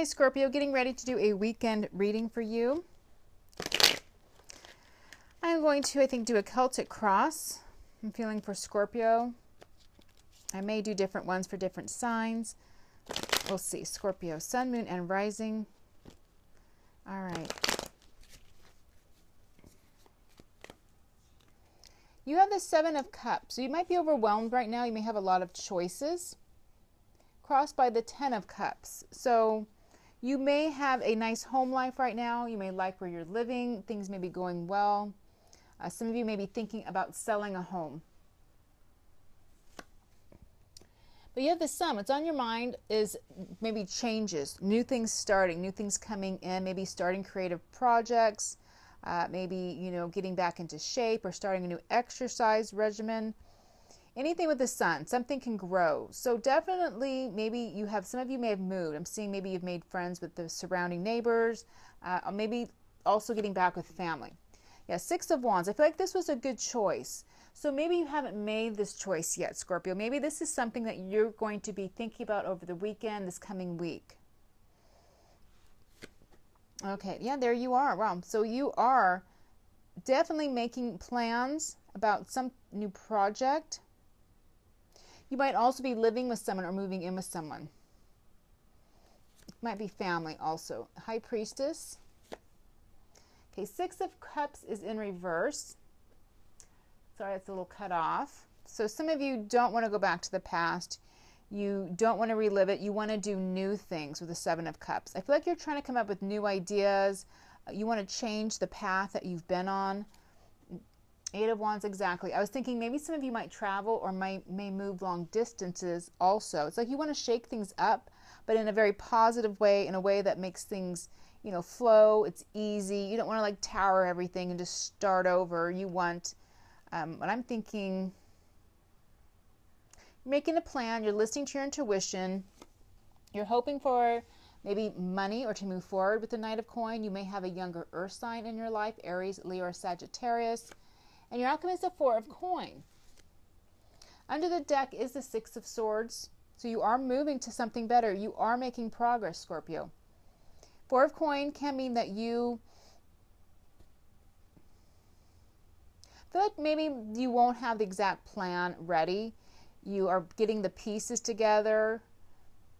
Hi, Scorpio, getting ready to do a weekend reading for you. I'm going to, I think, do a Celtic cross. I'm feeling for Scorpio. I may do different ones for different signs. We'll see. Scorpio, Sun, Moon, and Rising. All right. You have the Seven of Cups. So you might be overwhelmed right now. You may have a lot of choices. Crossed by the Ten of Cups. So you may have a nice home life right now. You may like where you're living. Things may be going well. Uh, some of you may be thinking about selling a home. But you have the sun. What's on your mind is maybe changes, new things starting, new things coming in, maybe starting creative projects, uh, maybe you know getting back into shape or starting a new exercise regimen anything with the sun something can grow. So definitely maybe you have some of you may have moved. I'm seeing maybe you've made friends with the surrounding neighbors uh, or maybe also getting back with family. Yeah six of wands. I feel like this was a good choice. So maybe you haven't made this choice yet scorpio. Maybe this is something that you're going to be thinking about over the weekend this coming week. Okay, yeah, there you are. Wow. So you are definitely making plans about some new project. You might also be living with someone or moving in with someone. It might be family also. High Priestess. Okay, Six of Cups is in reverse. Sorry, it's a little cut off. So some of you don't want to go back to the past. You don't want to relive it. You want to do new things with the Seven of Cups. I feel like you're trying to come up with new ideas. You want to change the path that you've been on. Eight of Wands, exactly. I was thinking maybe some of you might travel or might, may move long distances also. It's like you want to shake things up, but in a very positive way, in a way that makes things, you know, flow. It's easy. You don't want to like tower everything and just start over. You want, um, what I'm thinking, making a plan, you're listening to your intuition, you're hoping for maybe money or to move forward with the Knight of Coin. You may have a younger earth sign in your life, Aries, Leo, or Sagittarius. And your outcome is the Four of Coin. Under the deck is the Six of Swords. So you are moving to something better. You are making progress, Scorpio. Four of Coin can mean that you feel like maybe you won't have the exact plan ready you are getting the pieces together.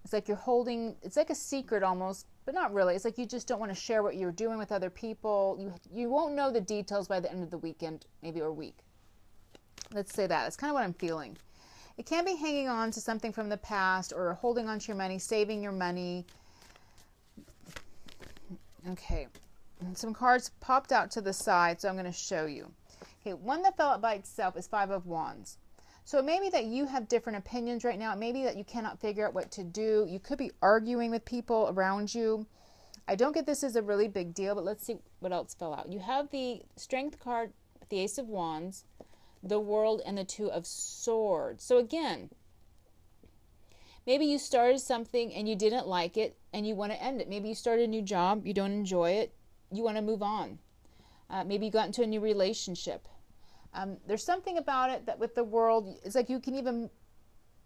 It's like you're holding, it's like a secret almost, but not really. It's like you just don't want to share what you're doing with other people. You, you won't know the details by the end of the weekend, maybe or week. Let's say that. That's kind of what I'm feeling. It can be hanging on to something from the past or holding on to your money, saving your money. Okay, some cards popped out to the side, so I'm going to show you. Okay, one that fell out by itself is Five of Wands. So it may be that you have different opinions right now. It may be that you cannot figure out what to do. You could be arguing with people around you. I don't get this as a really big deal, but let's see what else fell out. You have the Strength card, the Ace of Wands, the World, and the Two of Swords. So again, maybe you started something and you didn't like it and you want to end it. Maybe you started a new job, you don't enjoy it, you want to move on. Uh, maybe you got into a new relationship um, there's something about it that with the world, it's like you can even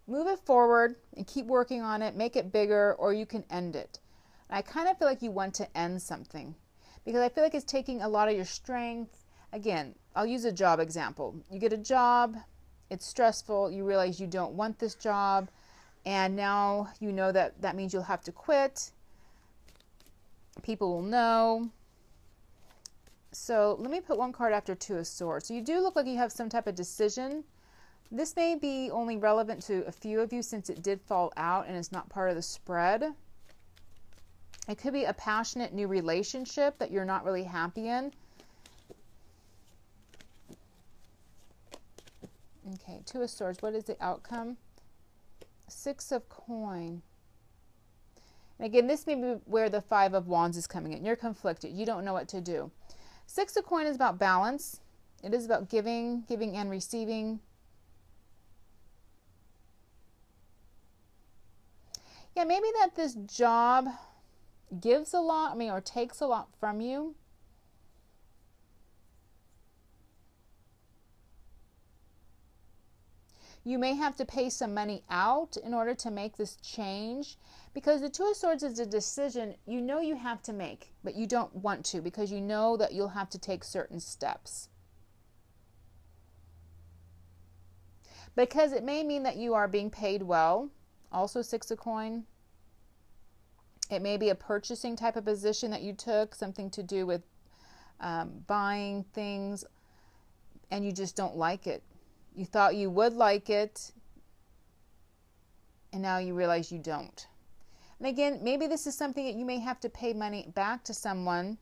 move it forward and keep working on it, make it bigger, or you can end it. And I kind of feel like you want to end something because I feel like it's taking a lot of your strength. Again, I'll use a job example. You get a job, it's stressful, you realize you don't want this job, and now you know that that means you'll have to quit. People will know so let me put one card after Two of Swords. So you do look like you have some type of decision. This may be only relevant to a few of you since it did fall out and it's not part of the spread. It could be a passionate new relationship that you're not really happy in. Okay, Two of Swords. What is the outcome? Six of Coin. And again, this may be where the Five of Wands is coming in. You're conflicted. You don't know what to do. Six of coin is about balance. It is about giving, giving and receiving. Yeah, maybe that this job gives a lot, I mean, or takes a lot from you. You may have to pay some money out in order to make this change because the Two of Swords is a decision you know you have to make, but you don't want to because you know that you'll have to take certain steps. Because it may mean that you are being paid well, also Six of Coin. It may be a purchasing type of position that you took, something to do with um, buying things, and you just don't like it. You thought you would like it, and now you realize you don't. And again, maybe this is something that you may have to pay money back to someone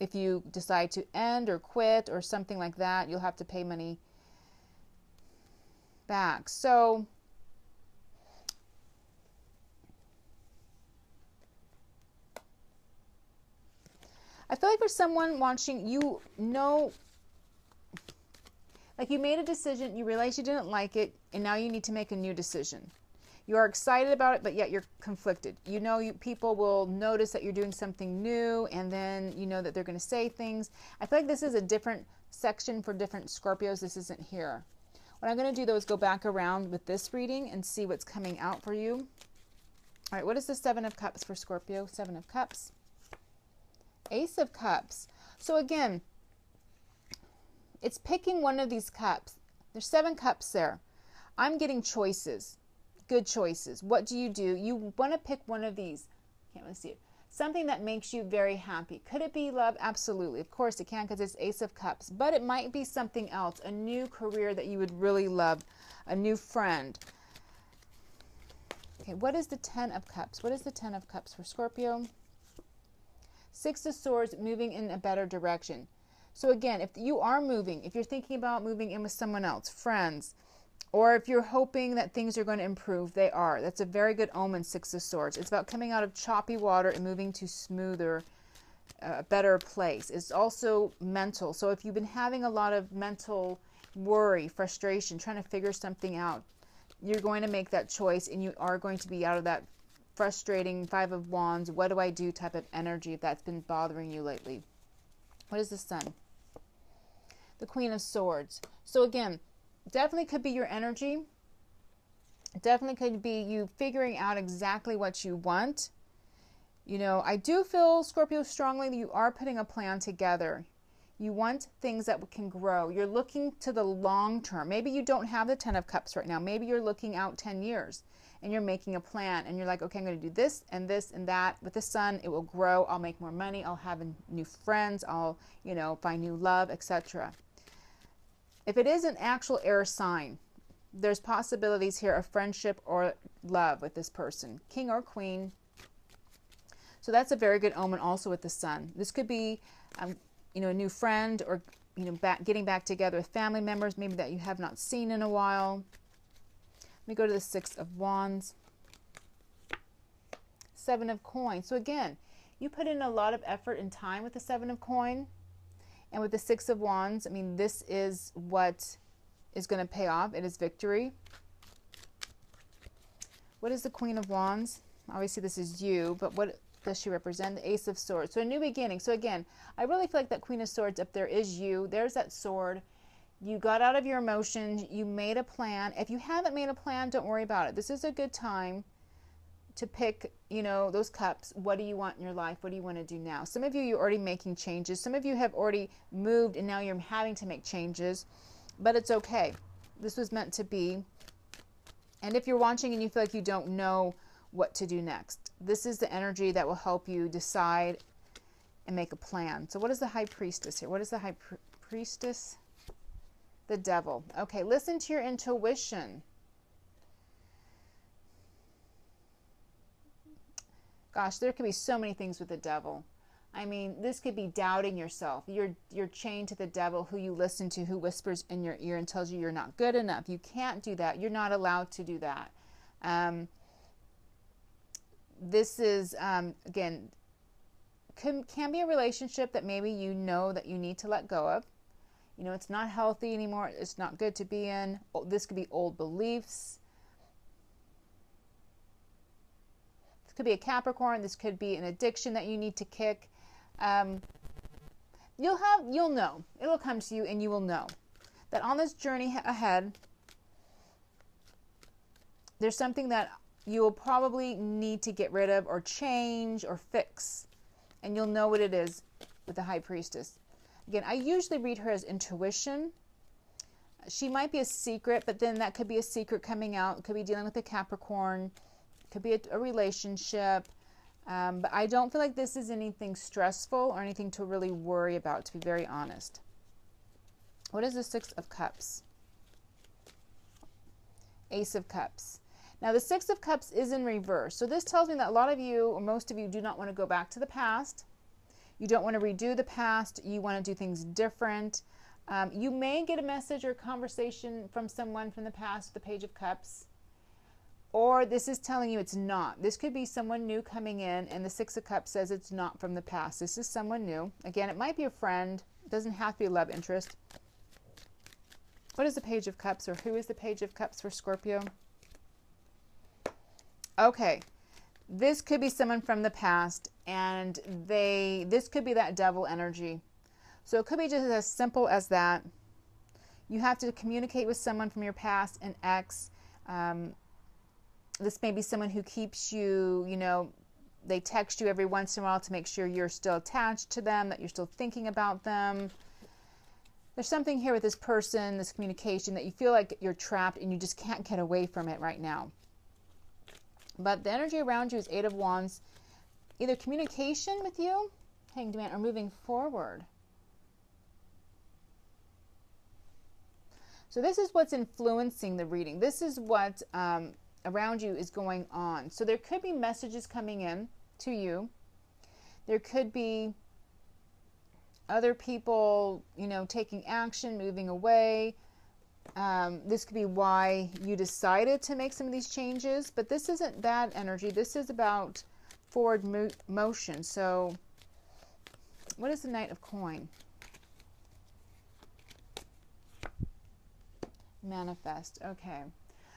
if you decide to end or quit or something like that. You'll have to pay money back. So, I feel like for someone watching, you know like you made a decision, you realize you didn't like it, and now you need to make a new decision. You are excited about it, but yet you're conflicted. You know, you, people will notice that you're doing something new, and then you know that they're going to say things. I feel like this is a different section for different Scorpios. This isn't here. What I'm going to do though is go back around with this reading and see what's coming out for you. All right, what is the Seven of Cups for Scorpio? Seven of Cups. Ace of Cups. So again, it's picking one of these cups. There's seven cups there. I'm getting choices, good choices. What do you do? You want to pick one of these. Can't really see it. Something that makes you very happy. Could it be love? Absolutely. Of course it can because it's Ace of Cups. But it might be something else, a new career that you would really love, a new friend. Okay, what is the Ten of Cups? What is the Ten of Cups for Scorpio? Six of Swords, moving in a better direction. So again, if you are moving, if you're thinking about moving in with someone else, friends, or if you're hoping that things are going to improve, they are. That's a very good omen, Six of Swords. It's about coming out of choppy water and moving to smoother, uh, better place. It's also mental. So if you've been having a lot of mental worry, frustration, trying to figure something out, you're going to make that choice and you are going to be out of that frustrating Five of Wands, what do I do type of energy if that's been bothering you lately. What is the sun? The Queen of Swords. So again, definitely could be your energy. Definitely could be you figuring out exactly what you want. You know, I do feel, Scorpio, strongly that you are putting a plan together. You want things that can grow. You're looking to the long term. Maybe you don't have the 10 of cups right now. Maybe you're looking out 10 years and you're making a plan and you're like, okay, I'm going to do this and this and that. With the sun, it will grow. I'll make more money. I'll have new friends. I'll, you know, find new love, etc. If it is an actual air sign, there's possibilities here of friendship or love with this person, king or queen. So that's a very good omen also with the sun. This could be, um, you know, a new friend or, you know, back, getting back together with family members, maybe that you have not seen in a while. Let me go to the Six of Wands. Seven of Coins. So again, you put in a lot of effort and time with the Seven of Coin. And with the Six of Wands, I mean, this is what is going to pay off. It is victory. What is the Queen of Wands? Obviously, this is you, but what does she represent? The Ace of Swords. So a new beginning. So again, I really feel like that Queen of Swords up there is you. There's that sword. You got out of your emotions. You made a plan. If you haven't made a plan, don't worry about it. This is a good time to pick, you know, those cups. What do you want in your life? What do you want to do now? Some of you, you're already making changes. Some of you have already moved and now you're having to make changes, but it's okay. This was meant to be. And if you're watching and you feel like you don't know what to do next, this is the energy that will help you decide and make a plan. So, what is the high priestess here? What is the high priestess? The devil. Okay, listen to your intuition. Gosh, there could be so many things with the devil. I mean, this could be doubting yourself. You're you're chained to the devil who you listen to, who whispers in your ear and tells you you're not good enough. You can't do that. You're not allowed to do that. Um, this is um, again can can be a relationship that maybe you know that you need to let go of. You know, it's not healthy anymore. It's not good to be in. This could be old beliefs. This could be a Capricorn. This could be an addiction that you need to kick. Um, you'll have, you'll know. It'll come to you and you will know that on this journey ahead, there's something that you will probably need to get rid of or change or fix. And you'll know what it is with the high priestess. Again, I usually read her as intuition. She might be a secret, but then that could be a secret coming out. Could be dealing with a Capricorn. Could be a, a relationship. Um, but I don't feel like this is anything stressful or anything to really worry about, to be very honest. What is the Six of Cups? Ace of Cups. Now, the Six of Cups is in reverse. So, this tells me that a lot of you, or most of you, do not want to go back to the past. You don't want to redo the past. You want to do things different. Um, you may get a message or conversation from someone from the past, the Page of Cups. Or this is telling you it's not. This could be someone new coming in, and the Six of Cups says it's not from the past. This is someone new. Again, it might be a friend. It doesn't have to be a love interest. What is the Page of Cups, or who is the Page of Cups for Scorpio? Okay, this could be someone from the past, and they this could be that devil energy. So it could be just as simple as that. You have to communicate with someone from your past, an ex. Um, this may be someone who keeps you, you know, they text you every once in a while to make sure you're still attached to them, that you're still thinking about them. There's something here with this person, this communication, that you feel like you're trapped and you just can't get away from it right now. But the energy around you is Eight of Wands. Either communication with you, Hanged Man, or moving forward. So this is what's influencing the reading. This is what um, around you is going on. So there could be messages coming in to you. There could be other people, you know, taking action, moving away, um, this could be why you decided to make some of these changes, but this isn't bad energy. This is about forward mo motion. So, what is the Knight of Coin? Manifest. Okay.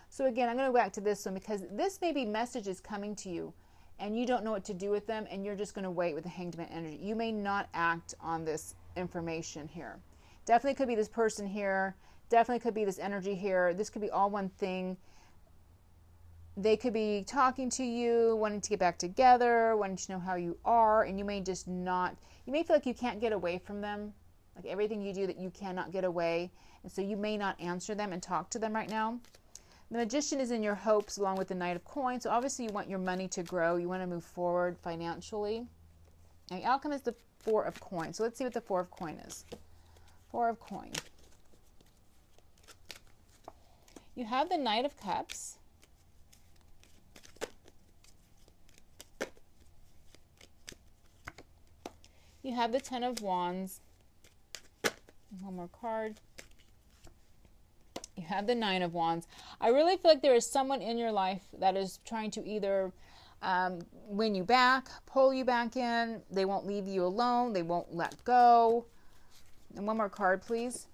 So again, I'm going to go back to this one because this may be messages coming to you and you don't know what to do with them and you're just going to wait with the hanged man energy. You may not act on this information here. Definitely could be this person here definitely could be this energy here. This could be all one thing. They could be talking to you, wanting to get back together, wanting to know how you are, and you may just not, you may feel like you can't get away from them, like everything you do that you cannot get away. And so you may not answer them and talk to them right now. The magician is in your hopes along with the knight of coins. So obviously you want your money to grow. You want to move forward financially. And the outcome is the four of coins. So let's see what the four of coin is. Four of coin. You have the Knight of Cups. You have the Ten of Wands. One more card. You have the Nine of Wands. I really feel like there is someone in your life that is trying to either um, win you back, pull you back in. They won't leave you alone. They won't let go. And one more card, please.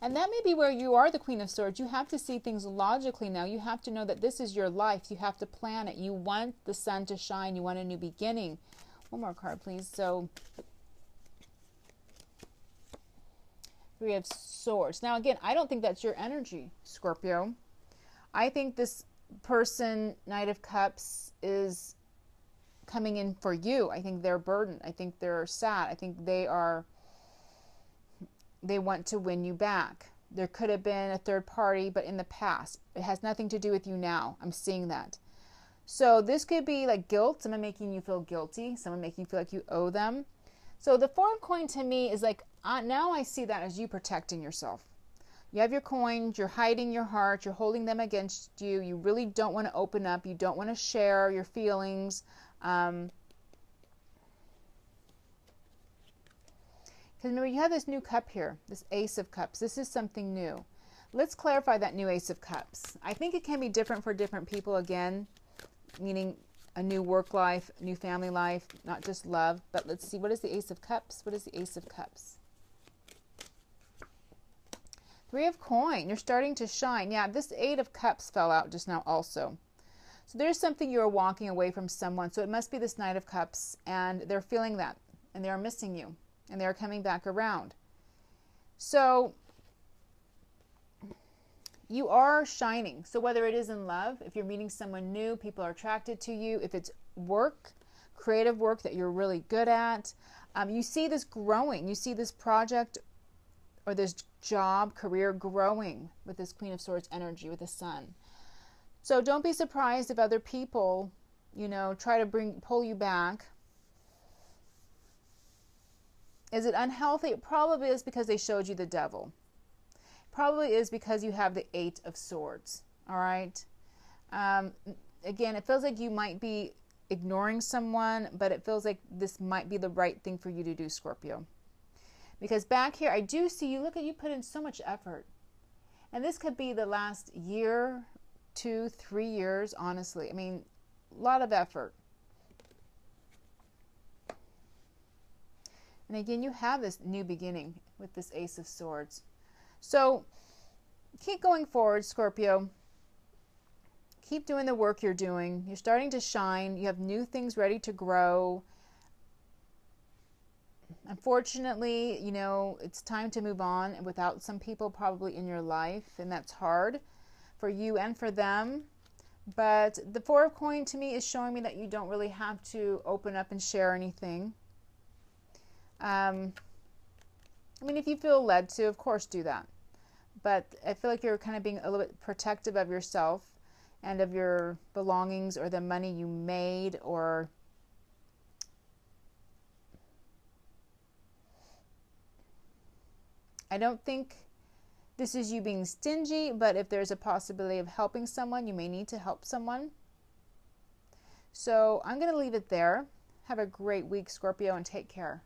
And that may be where you are the Queen of Swords. You have to see things logically now. You have to know that this is your life. You have to plan it. You want the sun to shine. You want a new beginning. One more card, please. So, Three of Swords. Now, again, I don't think that's your energy, Scorpio. I think this person, Knight of Cups, is coming in for you. I think they're burdened. I think they're sad. I think they are they want to win you back. There could have been a third party, but in the past. It has nothing to do with you now. I'm seeing that. So this could be like guilt, someone making you feel guilty, someone making you feel like you owe them. So the four of coin to me is like, uh, now I see that as you protecting yourself. You have your coins, you're hiding your heart, you're holding them against you. You really don't want to open up, you don't want to share your feelings. Um, Because remember, you have this new cup here, this Ace of Cups. This is something new. Let's clarify that new Ace of Cups. I think it can be different for different people again, meaning a new work life, new family life, not just love. But let's see, what is the Ace of Cups? What is the Ace of Cups? Three of Coin. You're starting to shine. Yeah, this Eight of Cups fell out just now also. So there's something you're walking away from someone. So it must be this Knight of Cups, and they're feeling that, and they are missing you and they're coming back around. So you are shining. So whether it is in love, if you're meeting someone new, people are attracted to you. If it's work, creative work that you're really good at, um, you see this growing. You see this project or this job, career growing with this Queen of Swords energy with the Sun. So don't be surprised if other people, you know, try to bring pull you back. Is it unhealthy? It probably is because they showed you the devil probably is because you have the Eight of Swords. All right. Um, again, it feels like you might be ignoring someone, but it feels like this might be the right thing for you to do, Scorpio. Because back here, I do see you. Look at you put in so much effort. And this could be the last year, two, three years, honestly. I mean, a lot of effort. And again, you have this new beginning with this Ace of Swords. So keep going forward, Scorpio. Keep doing the work you're doing. You're starting to shine. You have new things ready to grow. Unfortunately, you know, it's time to move on without some people probably in your life, and that's hard for you and for them. But the Four of Coin to me is showing me that you don't really have to open up and share anything. Um, I mean, if you feel led to, of course, do that. But I feel like you're kind of being a little bit protective of yourself and of your belongings or the money you made or I don't think this is you being stingy, but if there's a possibility of helping someone, you may need to help someone. So I'm going to leave it there. Have a great week, Scorpio, and take care.